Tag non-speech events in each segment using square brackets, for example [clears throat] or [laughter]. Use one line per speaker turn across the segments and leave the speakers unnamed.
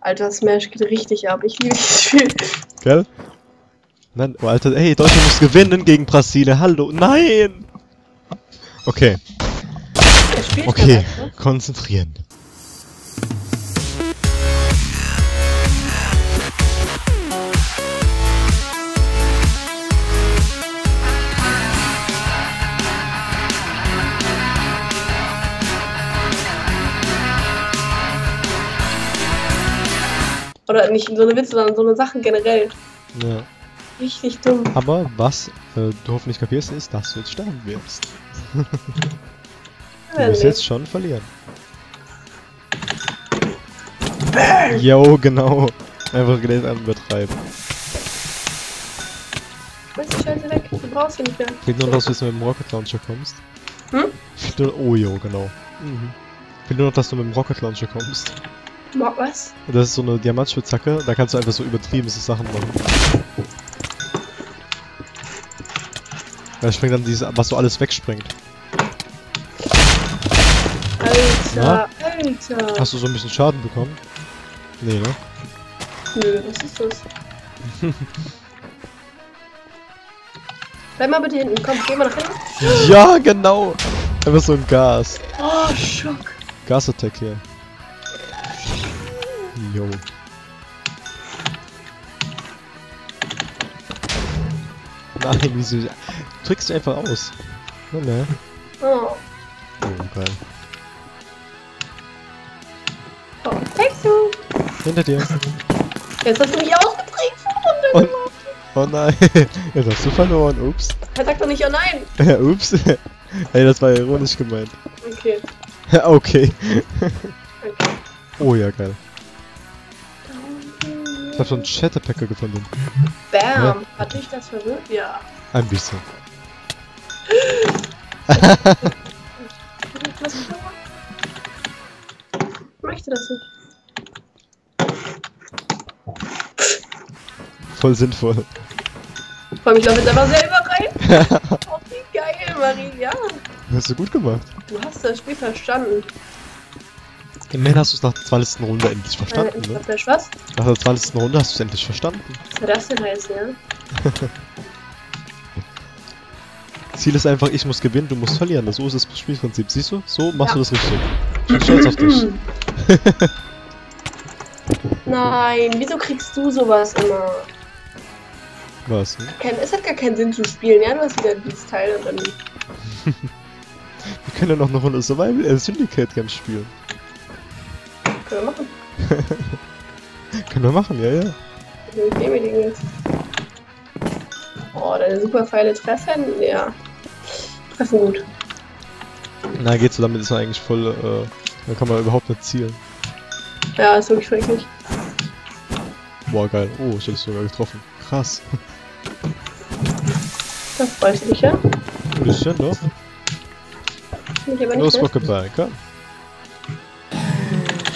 Alter, Smash geht richtig ab. Ich liebe dieses Spiel.
Gell? Nein, oh Alter, ey, Deutschland muss gewinnen gegen Brasilien. Hallo, nein! Okay, okay,
ne?
konzentrieren.
Oder nicht so eine Witze, sondern so eine Sachen generell.
Ja.
Richtig dumm.
Aber was äh, du hoffentlich kapierst, ist, dass du jetzt sterben wirst. [laughs] Du wirst jetzt schon verlieren. Jo, genau. Einfach an übertreiben.
Schmeiß die Scheiße weg. Du brauchst sie nicht mehr.
Fehlt nur noch, dass du jetzt mit dem Rocket Launcher kommst.
Hm?
Fehlt nur, oh jo, genau. Mhm. Fehlt nur noch, dass du mit dem Rocket Launcher kommst.
Mo- Was?
Das ist so eine Diamantspitzhacke, da kannst du einfach so übertrieben so Sachen machen. Da springt dann dieses, was so alles wegspringt.
Alter, Alter.
Hast du so ein bisschen Schaden bekommen? Nee, ne?
Nö, was ist das? Bleib mal bitte hinten. Komm, geh mal nach hinten.
Ja, genau! Einfach so ein Gas.
Oh, Schock.
Gasattack hier. Jo. Nein, wieso? Trickst du einfach aus. Na, ne?
Oh.
Oh, geil.
oh. You.
Hinter dir.
Jetzt hast du mich von
Und,
Runde.
oh nein, [laughs] jetzt hast du verloren. Ups.
Er sagt doch nicht, oh nein.
Ups. [laughs] Ey, das war ironisch gemeint.
Okay. [laughs]
okay.
okay.
Oh ja, geil. Ich hab schon einen Chatterpacker gefunden.
Bam. Hat dich das verwirrt? Ja.
Ein bisschen.
Ich möchte das nicht.
Voll sinnvoll.
Vor allem, ich laufe jetzt einfach selber rein. Oh, wie geil, Marie. Ja.
Hast du gut gemacht.
Du hast das Spiel verstanden.
Immerhin hast du es nach der 20. Runde endlich
Äh,
verstanden,
ich
ne?
hab der was?
Nach der 20. Runde hast du es endlich verstanden.
Was soll das denn heißen, ja? [laughs]
Ziel ist einfach, ich muss gewinnen, du musst verlieren. So ist das Spielprinzip. Siehst du? So machst
Ja.
du das richtig. Ich bin stolz auf dich. [clears throat] [laughs]
Nein, wieso kriegst du sowas immer?
Was?
Kein, es hat gar keinen Sinn zu spielen, ja? Du hast wieder dieses Teil und dann. [laughs]
Wir können ja noch eine Runde Survival äh, Syndicate Games spielen.
Können wir machen. [laughs]
Können wir machen, ja, ja.
Ich nehme den jetzt. Oh, deine super Pfeile treffen? Ja. Treffen gut.
Na, geht so, damit ist man eigentlich voll, äh, da kann man überhaupt nicht zielen.
Ja, ist wirklich schrecklich.
Boah, geil. Oh, ich hätte es sogar getroffen. Krass.
Das freust du dich, ja?
Ein bisschen, doch.
Mich.
Los,
Ne?
Rocketball,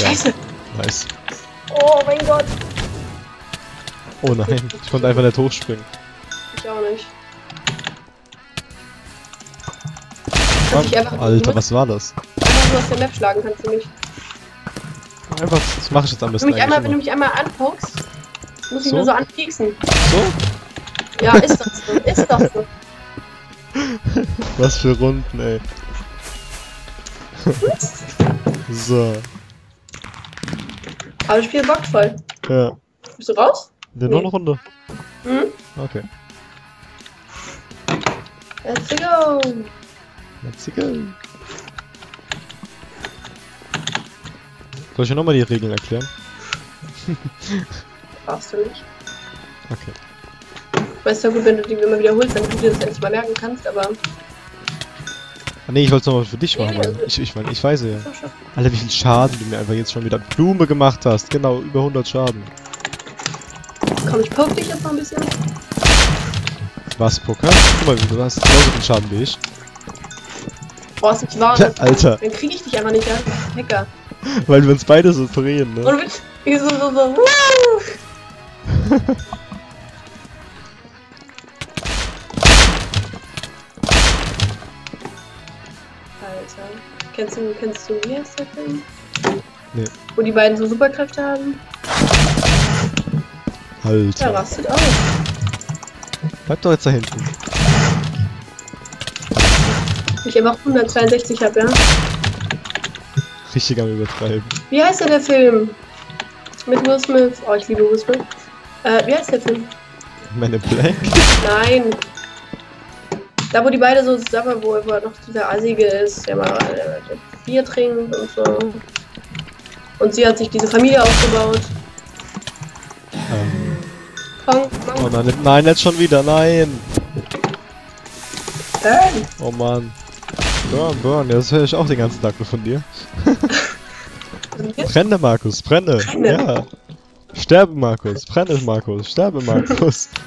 Ja,
Scheiße!
nice.
Oh mein Gott!
Oh nein, ich konnte einfach nicht hochspringen.
Ich auch nicht.
Mann,
ich einfach-
Alter, was war das?
Einfach nur aus der Map schlagen kannst du mich.
Einfach, das mache ich jetzt am
Wenn
besten
du mich einmal, wenn du mich einmal anguckst, muss ich
So?
nur so anpieksen.
So?
Ja, ist das so. Ist das so. [laughs]
Was für Runden, ey. so,
Aber das Spiel bockt voll.
ja.
Bist du raus?
Wir
Nee.
noch eine Runde?
Hm?
Okay.
Let's go!
Let's go. Soll ich nochmal die Regeln erklären? [laughs]
Brauchst du nicht.
Okay.
Weißt gut, wenn du die immer wiederholst, dann du dir das endlich mal merken kannst, aber.
Ah, nee, ich wollte es nochmal für dich machen. Mann. Ich, ich meine, ich weiß ja. Alter, wie viel Schaden du mir einfach jetzt schon wieder Blume gemacht hast. Genau, über 100 Schaden.
Komm, ich poke dich jetzt noch ein bisschen.
Was, Poker? Guck mal, du hast genauso viel Schaden wie ich.
Boah, ist nicht wahr.
Tja, Alter.
Dann krieg ich dich einfach nicht, ja? Hacker.
Weil wir uns beide so drehen, ne?
Und wie [laughs] so, so, so, [laughs] Alter. Kennst du, kennst du, wie heißt der Film?
Nee.
Wo die beiden so Superkräfte haben. Der
Alter.
rastet aus.
Bleib doch jetzt da hinten.
Ich einfach 162 habe, ja.
Richtig am Übertreiben.
Wie heißt denn der Film? Mit Will Smith. Oh, ich liebe Will Smith. Äh, wie heißt der Film?
Men in Black?
Nein. Da, wo die beide so zusammen, wo wo noch dieser Assige ist, der mal äh, Bier trinkt und so. Und sie hat sich diese Familie aufgebaut.
ähm,
Kong,
oh
Kong,
nein, nein, jetzt schon wieder, nein!
Burn.
Oh Mann. Burn, burn, das höre ich auch den ganzen Tag nur von dir. Brenne, Markus, brenne!
Brenne.
Ja! Sterbe, Markus, brenne, Markus, sterbe, Markus! [laughs]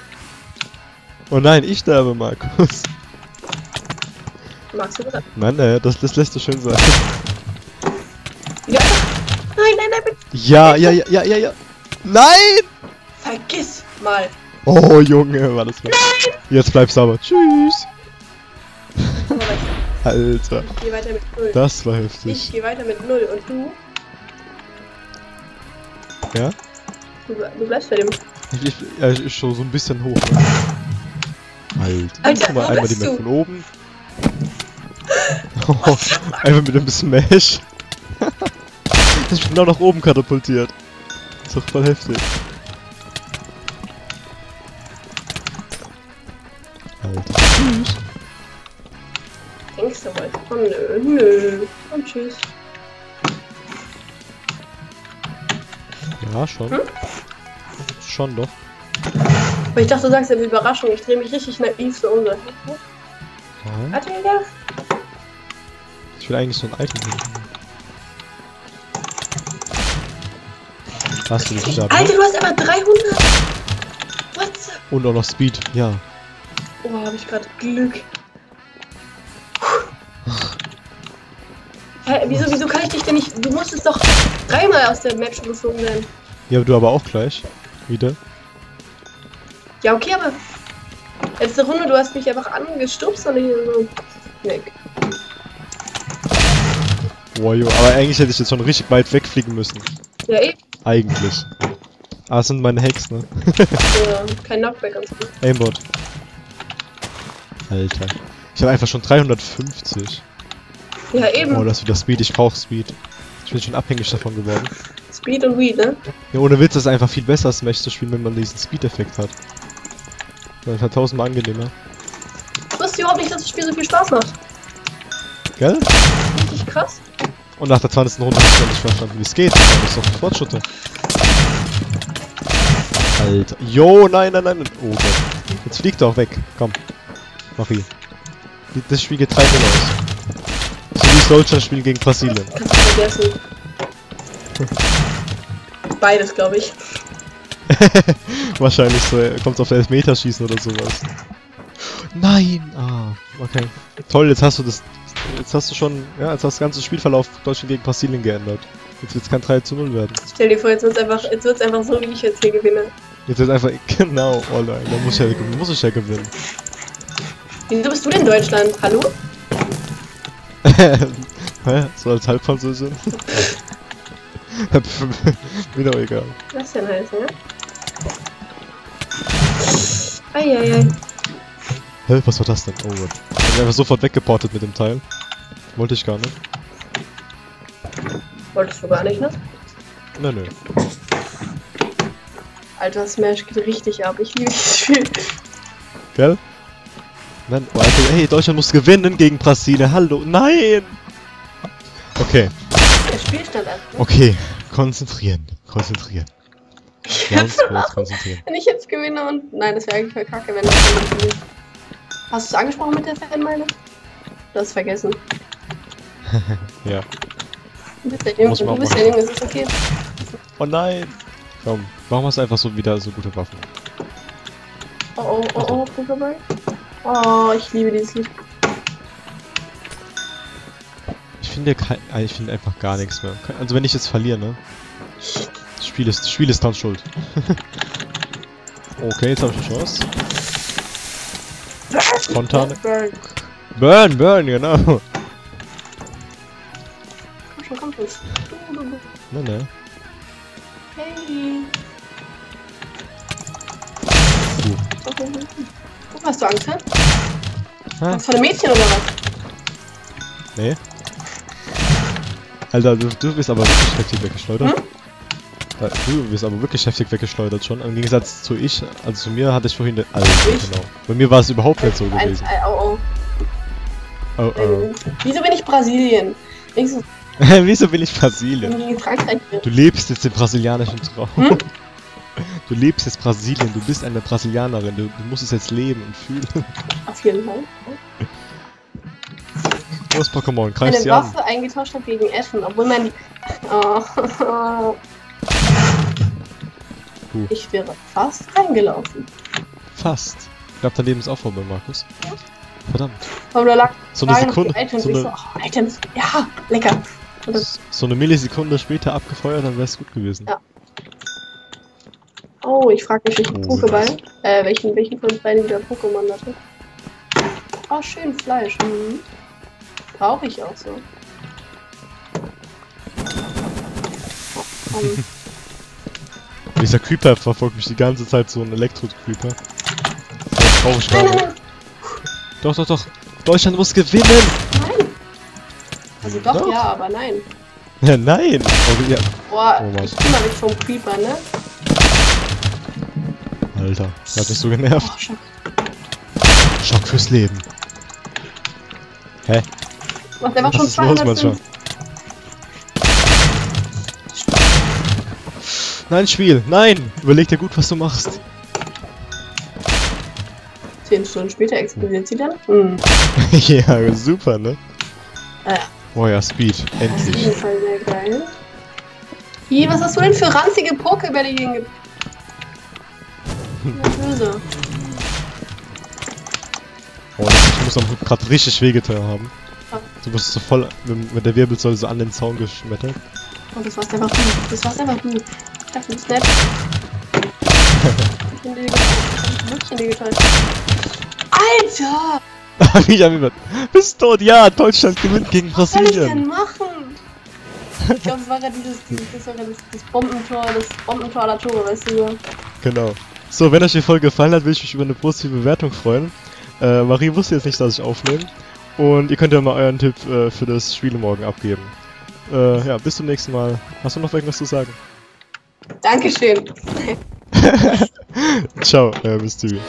Oh nein, ich sterbe, Markus!
Magst du das?
Nein, nein, das, das lässt du schön sein.
Ja. Nein, nein, nein, bitte.
Ja, ja, ja, ja, ja, ja! Nein!
Vergiss mal.
Oh, Junge, war das gut. Jetzt bleib sauber. Tschüss! [laughs] Alter,
Ich gehe weiter mit null.
das war
Ich
heftig.
gehe weiter mit null und du?
Ja?
Du, du bleibst bei dem.
Ich, ich, ja, ich schon so ein bisschen hoch. Ne? Alter,
Alter,
guck mal einmal die Map von oben. Oh, [laughs] einfach mit ein bisschen Mesh. ich bin genau nach oben katapultiert. ist doch voll heftig. Alter. Tschüss.
Denkst du wohl? Oh nö, nö. Und tschüss.
Ja, schon.
Hm?
Schon doch.
Aber ich dachte, du sagst ja eine Überraschung. Ich drehe mich richtig naiv so um. Warte, ja.
Ich will eigentlich so ein Item finden. Hast du dich da?
Alter, du hast aber 300. What the?
Und auch noch Speed, ja.
Oh, habe ich gerade Glück. Hä, wieso, wieso kann ich dich denn nicht... Du musstest doch dreimal aus der Map schon geflogen sein.
Ja, aber du aber auch gleich. Wieder.
Ja, okay, aber... Letzte Runde, du hast mich einfach angestupst und ich so... Weg.
Boah, jo, aber eigentlich hätte ich jetzt schon richtig weit wegfliegen müssen.
Ja, eh.
Eigentlich. Ah, das sind meine Hacks, ne?
Ja, [laughs] kein Knockback und so.
Aimbot. Alter. Ich habe einfach schon 350.
Ja, eben.
Oh, das ist wieder Speed. Ich brauche Speed. Ich bin schon abhängig davon geworden.
Speed und Weed, ne?
Ja, ohne Witz ist es einfach viel besser, Smash zu spielen, wenn man diesen Speed-Effekt hat. Das ist halt tausendmal angenehmer.
Ich wusste überhaupt nicht, dass das Spiel so viel Spaß macht.
Gell?
Krass.
Und nach der 20. Runde habe ich noch nicht verstanden, wie es geht. Das ist doch ein Fortschritte. Alter. Jo, nein, nein, nein. Oh Gott. Jetzt fliegt er auch weg. Komm. Marie. Die- Das Spiel geht 3 aus. So wie das Deutschland-Spiel gegen Brasilien.
Kannst du vergessen. Beides, glaube ich. [laughs]
Wahrscheinlich so, kommt auf Elfmeterschießen oder sowas. Nein! Ah, okay. Toll, jetzt hast du das. Jetzt hast du schon. Ja, jetzt hast du das ganze Spielverlauf Deutschland gegen Brasilien geändert. Jetzt wird es kein 3 zu 0 werden.
Stell dir vor, jetzt wird's einfach, jetzt wird's einfach so, wie ich jetzt hier gewinne.
Jetzt wird einfach. [laughs] Genau, oh nein, da muss ich ja, muss ich ja gewinnen.
Wieso bist du denn Deutschland? Hallo? [laughs]
Hä? So als Halbfranzösin? [laughs] Mir doch egal.
Was denn heißt, ne? Eieiei.
Hä, was war das denn? Oh Gott. Ich bin einfach sofort weggeportet mit dem Teil. Wollte ich gar nicht.
Wolltest du gar nicht, ne?
Nö, nö.
Alter, Smash geht richtig ab. Ich liebe dieses Spiel.
Gell? Nein, oh, Alter, hey, Deutschland muss gewinnen gegen Brasilien. Hallo, nein! Okay,
Der Spielstand ab. Ne?
okay. Konzentrieren, konzentrieren.
Ich
Ganz kurz [laughs] konzentrieren.
Wenn ich jetzt gewinne und. Nein, das wäre eigentlich voll kacke, wenn das jemand gewinnt. Hast du es angesprochen mit der Fanmeile? Du hast es vergessen. [laughs]
Ja.
Du bist
Muss man
du bist der Junge, es ist okay.
Oh nein! Komm, warum hast du einfach so wieder so gute Waffen?
Oh oh, oh oh, Pokéball. Oh, ich liebe dieses Lied.
Ich finde kein, ah, ich finde einfach gar nichts mehr. Also wenn ich jetzt verliere, ne? Das Spiel ist, das Spiel ist dann schuld. [laughs] okay, jetzt habe ich eine Chance. Spontane.
Burn.
Burn, burn, genau.
Komm schon, komm schon.
Ne, ne.
Hey. Guck, hast du Angst, hä?
Ah,
Angst vor dem Mädchen oder was?
nee. Alter, du, du bist aber wirklich heftig weggeschleudert.
Hm?
Du bist aber wirklich heftig weggeschleudert schon. Im Gegensatz zu ich, also zu mir hatte ich vorhin... Also, genau. Bei mir war es überhaupt nicht so gewesen.
oh,
Oh,
oh.
oh.
Wieso bin ich Brasilien? Wenigstens [laughs]
Wieso bin ich Brasilien? Du lebst jetzt den brasilianischen Traum.
Hm? [laughs]
Du lebst jetzt Brasilien, du bist eine Brasilianerin, du, du musst es jetzt leben und fühlen.
Auf jeden Fall.
Los Pokémon, greif sie an.
Waffe eingetauscht habe gegen Essen, obwohl mein. Oh. [laughs]
Puh.
Ich wäre fast reingelaufen.
Fast. Ich glaube, daneben ist auch vorbei, Markus. Verdammt.
Aber da lag
So eine Sekunde,
Items.
so eine,
so, oh, Items. Ja, lecker.
So eine Millisekunde später abgefeuert, dann wäre es gut gewesen.
Ja. oh, ich frage mich, welchen
Oh,
Pokéball. Äh, welchen, welchen von beiden der Pokémon hatte. Oh, schön Fleisch. Mhm. Brauche ich auch so. Oh, komm. [laughs]
Dieser Creeper verfolgt mich die ganze Zeit, so ein Elektro-Creeper. Das brauche ich gerade.
Nein.
Doch, doch, doch. Deutschland muss gewinnen!
Nein! Also doch,
doch.
ja, aber nein. [laughs]
Ja, nein! Oh, ja.
Boah,
oh,
ich kümmere mich vom Creeper, ne?
Alter, das hat mich so genervt.
Oh, Schock.
Schock fürs Leben. Hä?
Macht einfach schon
250. Nein, Spiel, nein! Überleg dir gut, was du machst.
Zehn Stunden später explodiert sie dann. Hm. [laughs]
ja, super, ne?
Äh,
Oh ja, Speed,
auf
endlich.
jeden Fall sehr geil. Hi, was hast du denn für ranzige Pokébälle hier hinge... Ja, böse.
Oh, ich muss am gerade richtig wehgetan haben.
Ja.
Du bist so voll mit, mit der Wirbelsäule so an den Zaun geschmettert.
Oh, das war's einfach du. Das war's einfach du. Du bist nett. Ich bin getäuscht. Alter! [laughs]
Hab ich am Bist tot, ja, Deutschland gewinnt gegen
Was soll ich denn
Brasilien.
machen? Ich glaube, es war gerade dieses, dieses, das war das, das Bombentor, das Bombentor aller Tore, weißt du so.
Genau. So, wenn euch die Folge gefallen hat, würde ich mich über eine positive Bewertung freuen. Äh, Marie wusste jetzt nicht, dass ich aufnehme. Und ihr könnt ja mal euren Tipp äh, für das Spiel morgen abgeben. Äh, ja, bis zum nächsten Mal. Hast du noch irgendwas zu sagen?
Dankeschön. [laughs] [laughs]
Ciao, äh, bis Tibi.